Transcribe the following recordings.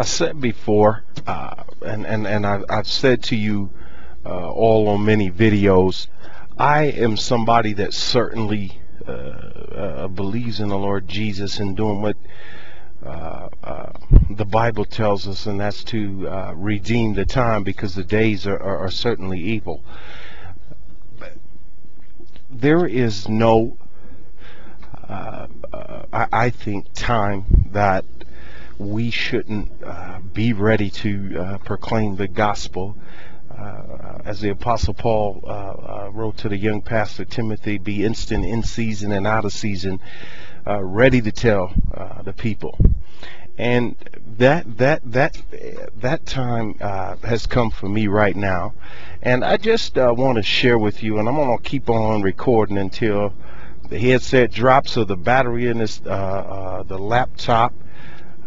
I said before, uh, and, and, and I, I've said to you uh, all on many videos, I am somebody that certainly uh, uh believes in the Lord Jesus and doing what uh, uh, the Bible tells us, and that's to redeem the time because the days are, are, are certainly evil. There is no, I, I think, time that we shouldn't uh, be ready to uh, proclaim the gospel. Uh, as the Apostle Paul uh, uh, wrote to the young pastor Timothy, be instant in season and out of season, uh, ready to tell the people. And that that that that time has come for me right now, and I just want to share with you, and I'm gonna keep on recording until the headset drops or the battery in this the laptop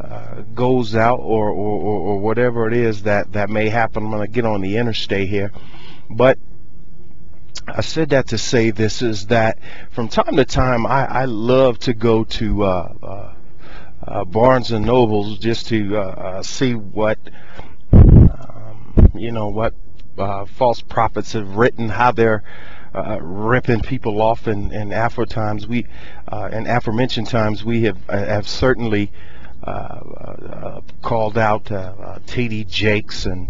uh, goes out or, or, or, whatever it is that, that may happen. I'm going to get on the interstate here. But I said that to say this is that from time to time I, I love to go to uh, uh, uh Barnes and Nobles just to uh, uh, see what um, you know what false prophets have written, how they're uh, ripping people off in, in Afro times. We, uh, in aforementioned times, we have have certainly uh, uh, Uh, called out uh, uh T.D. Jakes and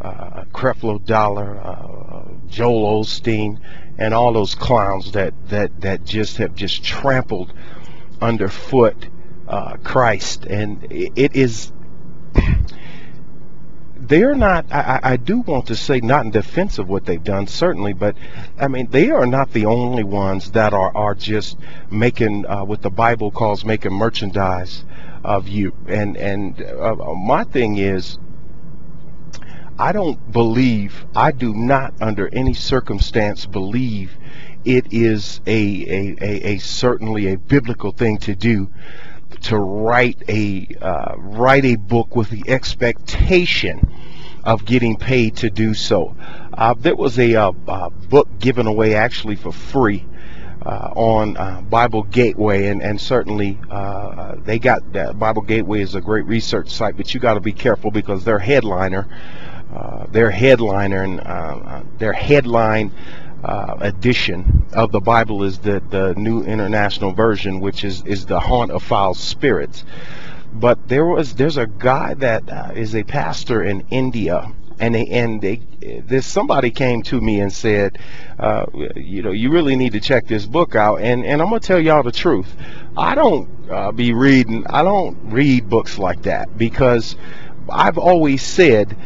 uh, Creflo Dollar, Joel Osteen, and all those clowns that, that, that just have just trampled underfoot Christ. And it is they're not I, I, do want to say not in defense of what they've done certainly but i mean they are not the only ones that are are just making uh, what the bible calls making merchandise of you. And and uh, my thing is, I don't believe, I do not under any circumstance believe it is a, a, a, a certainly a biblical thing to do to write a uh, write a book with the expectation of getting paid to do so. Uh, there was a, a, uh, a, book given away actually for free uh, on uh, Bible Gateway, and and certainly uh, they got that Bible Gateway is a great research site, but you got to be careful because their headliner, uh, their headliner, and uh, their headline. Uh, edition of the Bible is the the New International Version, which is is the haunt of foul spirits. But there was there's a guy that is a pastor in India, and they and they this somebody came to me and said uh, you know you really need to check this book out. And and i'm gonna tell y'all the truth. I don't uh, be reading i don't read books like that because i've always said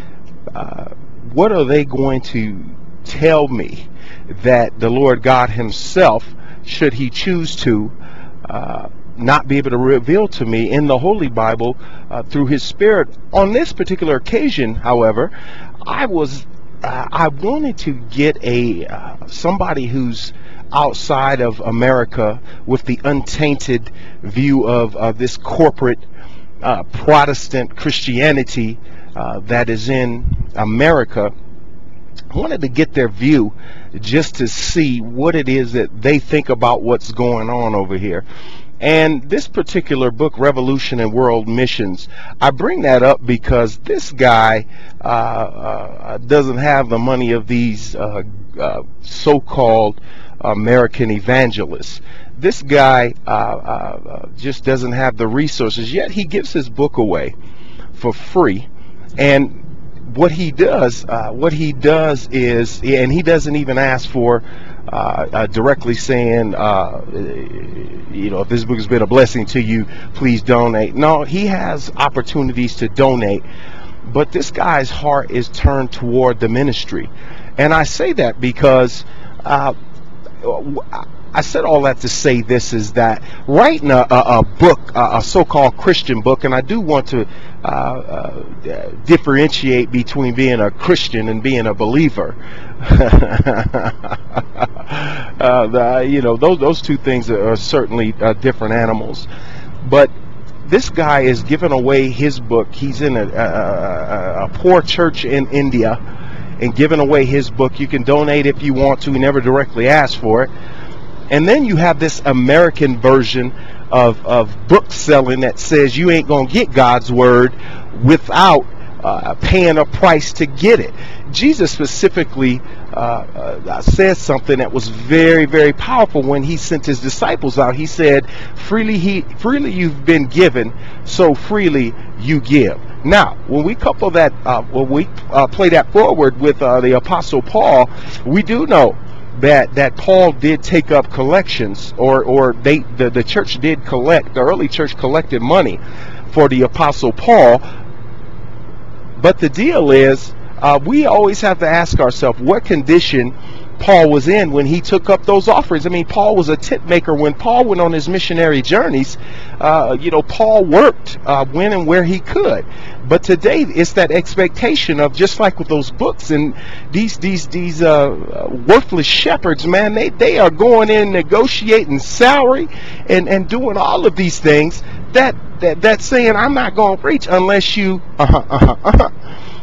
uh, what are they going to tell me that the lord god himself should he choose to uh, not be able to reveal to me in the Holy Bible uh, through His Spirit. On this particular occasion, however, I was uh, I wanted to get a uh, somebody who's outside of America with the untainted view of, of this corporate uh, Protestant Christianity uh, that is in America. I wanted to get their view just to see what it is that they think about what's going on over here. And this particular book, Revolution and World Missions, I bring that up because this guy uh, uh, doesn't have the money of these uh, uh so-called American evangelists. This guy uh, uh, just doesn't have the resources, yet he gives his book away for free. And what he does, what he does is, and he doesn't even ask for uh, uh, directly saying, uh, you know, if this book has been a blessing to you, please donate. No, he has opportunities to donate, but this guy's heart is turned toward the ministry. And I say that because uh, I said all that to say this is that writing a, a, a book, a, a so-called Christian book, and I do want to uh, uh, differentiate between being a Christian and being a believer. uh, the, you know, those those two things are certainly uh, different animals. But this guy is giving away his book. He's in a, a, a poor church in India and giving away his book. You can donate if you want to. He never directly asked for it. And then you have this American version of, of book selling that says you ain't going to get God's word without uh, paying a price to get it. Jesus specifically uh, uh, said something that was very, very powerful when he sent his disciples out. He said, "Freely he, freely you've been given, so freely you give." Now, when we couple that, uh, when we uh, play that forward with uh, the Apostle Paul, we do know that that Paul did take up collections, or or they the, the church did collect. The early church collected money for the Apostle Paul. But the deal is, uh, we always have to ask ourselves, what condition Paul was in when he took up those offerings. I mean, Paul was a tent maker. When Paul went on his missionary journeys, uh, you know, Paul worked uh, when and where he could. But today, it's that expectation of just like with those books and these these these uh, worthless shepherds, man. They they are going in negotiating salary and and doing all of these things. That that that's saying I'm not going to preach unless you uh huh uh huh uh huh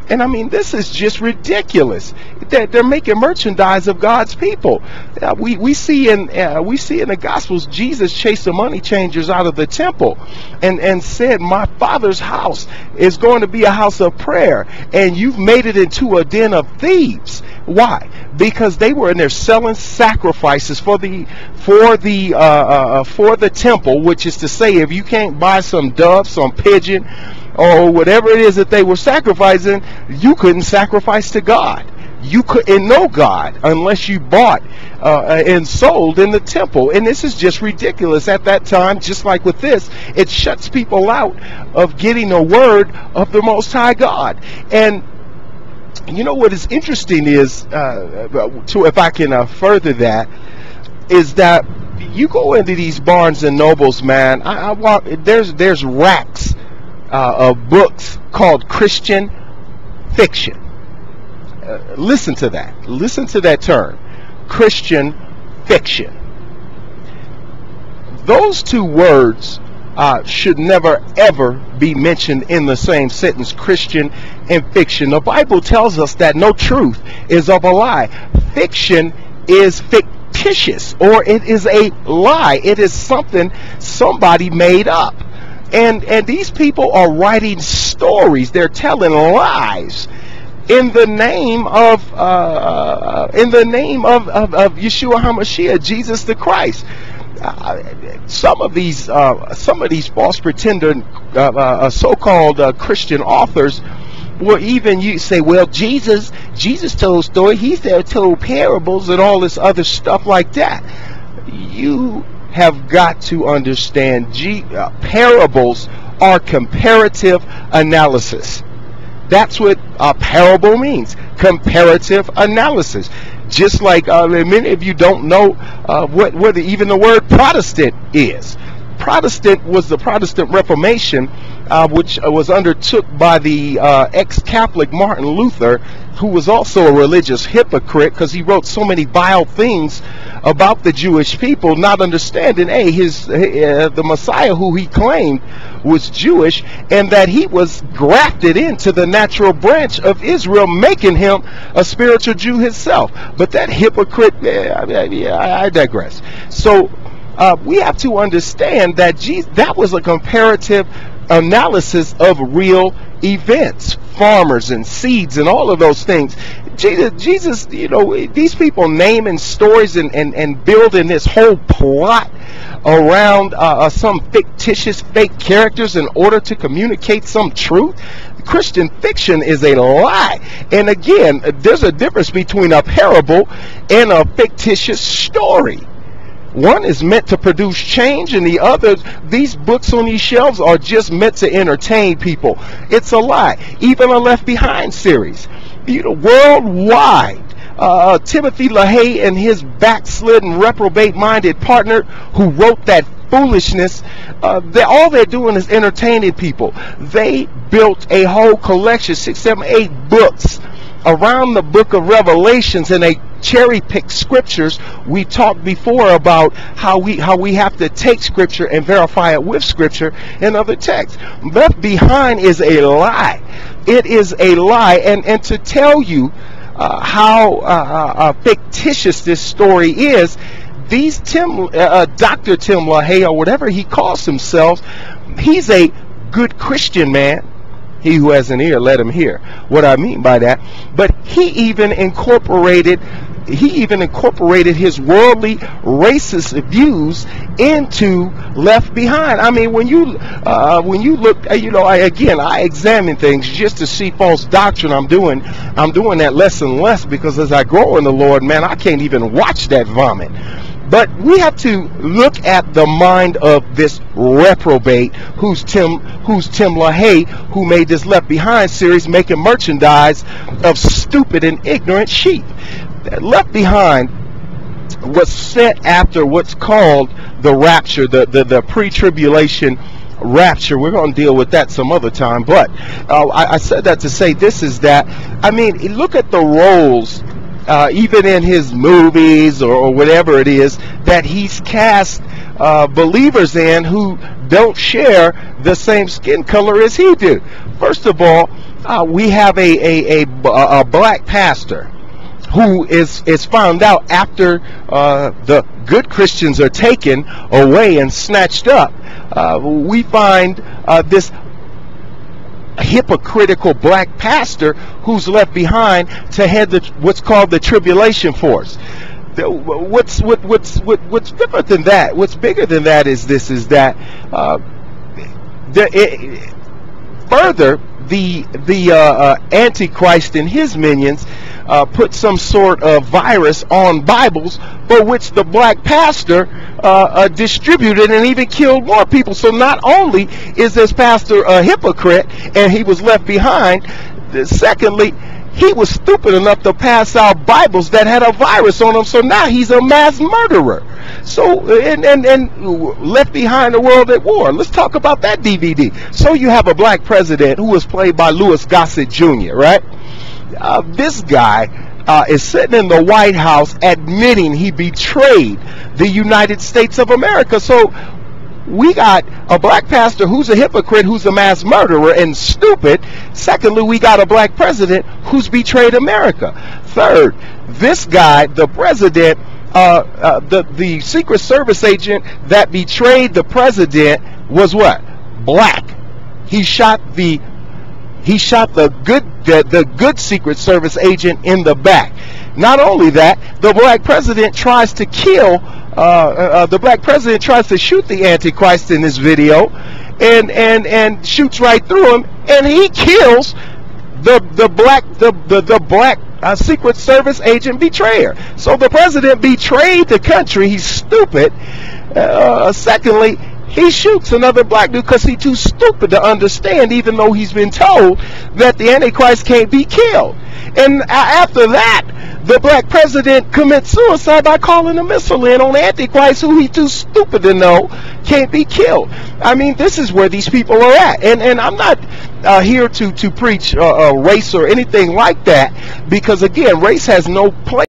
and I mean, this is just ridiculous. They're, they're making merchandise of God's people. Uh, we, we see in uh, we see in the Gospels Jesus chased the money changers out of the temple, and and said, "My Father's house is going to be a house of prayer, and you've made it into a den of thieves." Why? Because they were in there selling sacrifices for the for the uh, uh, uh for the temple, which is to say, if you can't buy some dove, some pigeon or whatever it is that they were sacrificing, you couldn't sacrifice to God. You couldn't know God unless you bought uh, and sold in the temple. And this is just ridiculous at that time, just like with this. It shuts people out of getting a word of the Most High God. And you know what is interesting is, uh, to if I can uh, further that, is that you go into these Barnes and Nobles, man. I, I walk. There's there's racks uh, of books called Christian fiction. Uh, listen to that. Listen to that term. Christian fiction. Those two words uh, should never ever be mentioned in the same sentence Christian and fiction. The Bible tells us that no truth is of a lie. Fiction is fictitious or it is a lie. It is something somebody made up and and these people are writing stories they're telling lies in the name of uh, uh, in the name of, of, of Yeshua HaMashiach, Jesus the Christ. Uh, some of these uh, some of these false pretender uh, uh, so-called Christian authors will even you say, well, Jesus Jesus told story. He said told parables and all this other stuff like that. You have got to understand G- uh, parables are comparative analysis. That's what a parable means comparative analysis. Just like uh, many of you don't know uh, what, what even the word Protestant is. Protestant was the Protestant Reformation, uh, which was undertook by the uh, ex-Catholic Martin Luther, who was also a religious hypocrite because he wrote so many vile things about the Jewish people, not understanding, a his uh, the Messiah who he claimed was Jewish, and that he was grafted into the natural branch of Israel, making him a spiritual Jew himself. But that hypocrite, yeah, yeah I digress. So uh, we have to understand that Jesus, that was a comparative analysis of real events, farmers and seeds and all of those things. Jesus, Jesus you know, these people naming stories and, and, and building this whole plot around uh, uh, some fictitious fake characters in order to communicate some truth. Christian fiction is a lie. And again, there's a difference between a parable and a fictitious story. One is meant to produce change, and the other, these books on these shelves are just meant to entertain people. It's a lie. Even a Left Behind series, you know, worldwide. Uh, Timothy LaHaye and his backslidden, reprobate-minded partner who wrote that foolishness. Uh, they, all they're doing is entertaining people. They built a whole collection, six, seven, eight books around the book of Revelations and they cherry pick scriptures. We talked before about how we how we have to take scripture and verify it with scripture and other texts. Left behind is a lie. It is a lie, and and to tell you uh, how uh, uh, uh fictitious this story is these Tim, uh, uh Dr. Tim LaHaye or whatever he calls himself, he's a good Christian man. He who has an ear, let him hear. What I mean by that. But he even incorporated he even incorporated his worldly racist views into Left Behind. I mean, when you uh, when you look, uh, you know, I, again, I examine things just to see false doctrine. I'm doing I'm doing that less and less because as I grow in the Lord, man, I can't even watch that vomit. But we have to look at the mind of this reprobate who's Tim who's Tim LaHaye who made this Left Behind series making merchandise of stupid and ignorant sheep. Left Behind was set after what's called the rapture, the, the, the pre-tribulation rapture. We're going to deal with that some other time. But uh, I, I, said that to say this is that, I mean, look at the roles, uh, even in his movies or, or, whatever it is, that he's cast uh, believers in who don't share the same skin color as he do. First of all, uh, we have a, a, a, a black pastor who is is found out after uh, the good Christians are taken away and snatched up. Uh, we find uh, this hypocritical black pastor who's left behind to head the, what's called the tribulation force. what's what, what's what, what's different than that? What's bigger than that is this: is that uh, the, it, further the the uh, uh, Antichrist and his minions uh, put some sort of virus on Bibles, for which the black pastor uh, uh, distributed and even killed more people. So not only is this pastor a hypocrite and he was left behind, secondly, he was stupid enough to pass out Bibles that had a virus on them. So now he's a mass murderer. So and and and left behind the world at war. Let's talk about that DVD. So you have a black president who was played by Louis Gossett Jr. Right? Uh, this guy uh, is sitting in the White House admitting he betrayed the United States of America. So we got a black pastor who's a hypocrite, who's a mass murderer and stupid. Secondly, we got a black president who's betrayed America. Third, this guy, the president, uh, uh, the the Secret Service agent that betrayed the president was what? Black. He shot the he shot the good the, the good Secret Service agent in the back. Not only that, the black president tries to kill uh, uh, the black president tries to shoot the Antichrist in this video, and and and shoots right through him, and he kills the the black the the, the black uh, Secret Service agent betrayer. So the president betrayed the country. He's stupid. Uh, secondly, he shoots another black dude because he's too stupid to understand, even though he's been told that the Antichrist can't be killed. And after that, the black president commits suicide by calling a missile in on Antichrist, who he's too stupid to know can't be killed. I mean, this is where these people are at. And and I'm not uh, here to to preach uh, uh, race or anything like that, because again, race has no place.